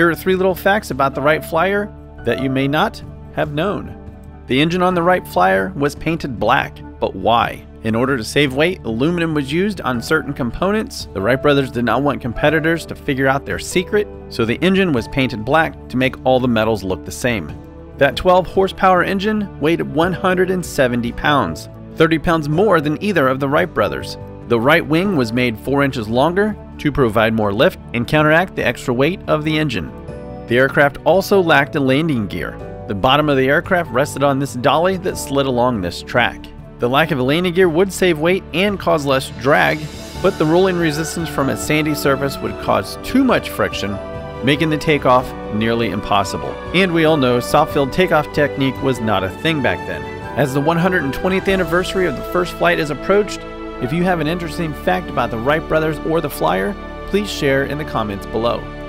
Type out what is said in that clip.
Here are three little facts about the Wright Flyer that you may not have known. The engine on the Wright Flyer was painted black, but why? In order to save weight, aluminum was used on certain components. The Wright brothers did not want competitors to figure out their secret, so the engine was painted black to make all the metals look the same. That 12 horsepower engine weighed 170 pounds, 30 pounds more than either of the Wright brothers. The right wing was made 4 inches longer to provide more lift and counteract the extra weight of the engine. The aircraft also lacked a landing gear. The bottom of the aircraft rested on this dolly that slid along this track. The lack of a landing gear would save weight and cause less drag, but the rolling resistance from its sandy surface would cause too much friction, making the takeoff nearly impossible. And we all know soft field takeoff technique was not a thing back then. As the 120th anniversary of the first flight is approached, if you have an interesting fact about the Wright brothers or the Flyer, please share in the comments below.